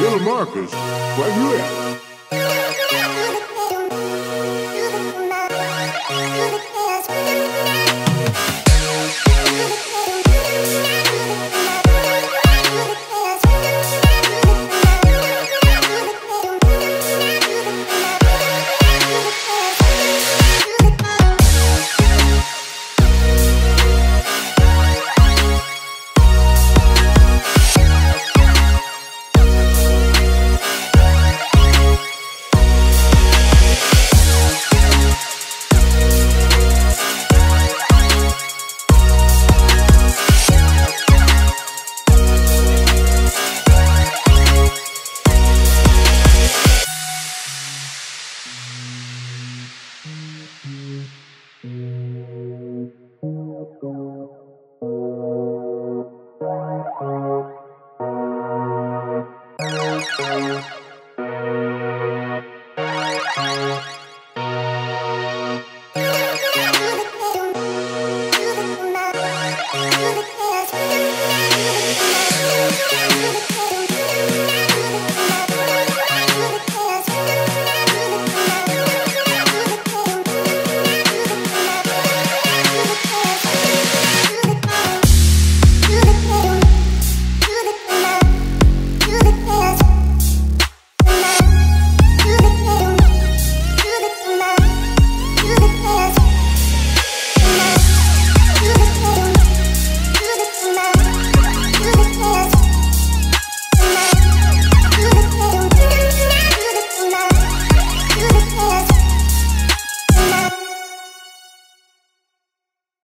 Little Marcus, where you at?